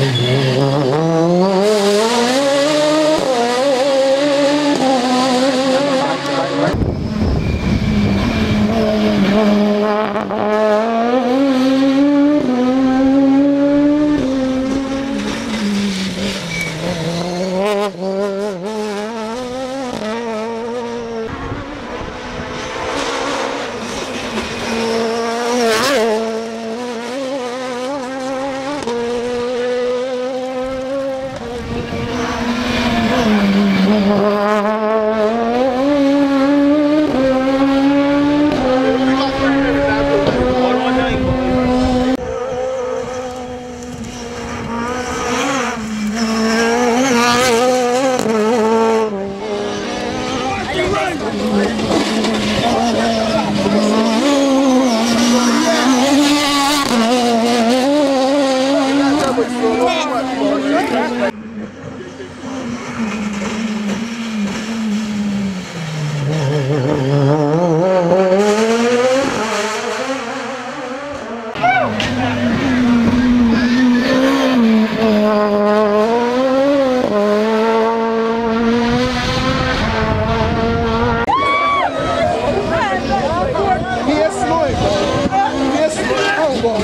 Uhum. Oh, Oh, boy.